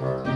Bye.